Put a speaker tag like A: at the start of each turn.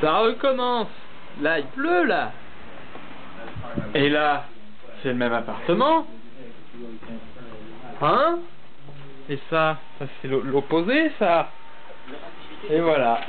A: Ça recommence. Là, il pleut, là. Et là, c'est le même appartement. Hein? Et ça, ça c'est l'opposé, ça. Et voilà.